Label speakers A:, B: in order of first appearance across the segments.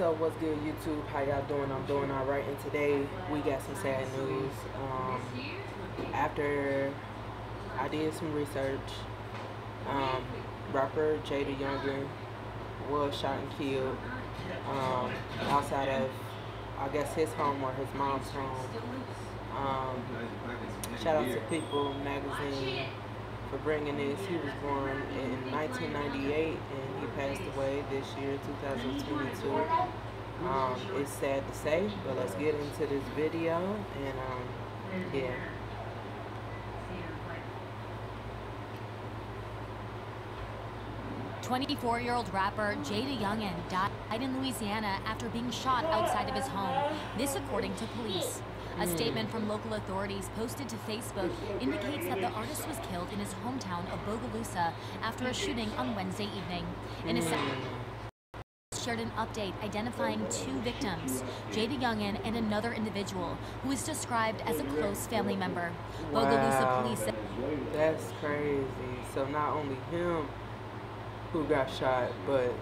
A: What's? What's good, YouTube? How y'all doing? I'm doing all right. And today we got some sad news. Um, after I did some research, um, rapper JayDaYoungan was shot and killed um, outside of, I guess, his home or his mom's home. Um, shout out to People Magazine for bringing this. He was born in 1998 and he passed away this year, 2022. Um, it's sad to say, but let's get into this video and um, yeah.
B: 24-year-old rapper JayDaYoungan died in Louisiana after being shot outside of his home. This according to police. A statement from local authorities posted to Facebook indicates that the artist was killed in his hometown of Bogalusa after a shooting on Wednesday evening. In a shared an update identifying two victims, JayDaYoungan and another individual who is described as a close family member.
A: Wow.
B: Bogalusa police said
A: That's crazy. So not only him who got shot, but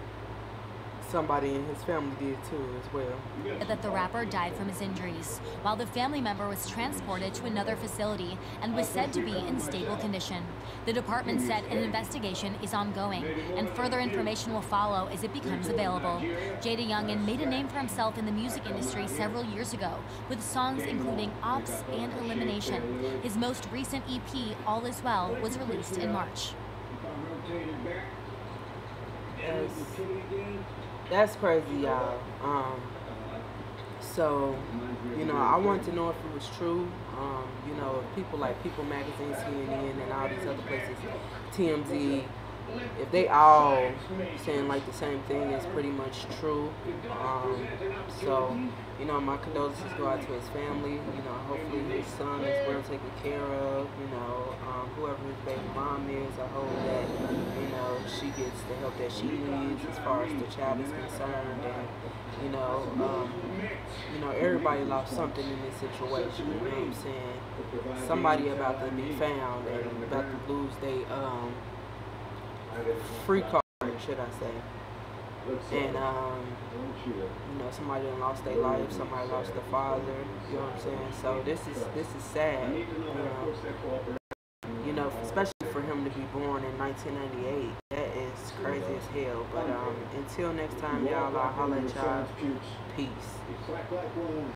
A: somebody in his family did too as well.
B: that the rapper died from his injuries, while the family member was transported to another facility and was said to be in stable condition. The department said an investigation is ongoing, and further information will follow as it becomes available. JayDaYoungan made a name for himself in the music industry several years ago, with songs including Ops and Elimination. His most recent EP, All Is Well, was released in March.
A: That's, that's crazy, y'all. Um, so, you know, I wanted to know if it was true. Um, you know, people like People Magazine, CNN, and all these other places, TMZ, if they all saying like the same thing, it's pretty much true. Um, so, you know, my condolences go out to his family. You know, hopefully his son is well taken care of. You know, um, whoever his baby mom is, I hope that you know she the help that she needs as far as the child is concerned. And you know, um, you know, everybody lost something in this situation. You know what I'm saying? Somebody about to be found and about to lose their um, free card, should I say? And um, you know, somebody lost their life, somebody lost their father. You know what I'm saying? So this is this is sad. You know, you know, especially for him to be born in 1998. Crazy as hell. But um, until next time, y'all, I'll holler at y'all. Peace.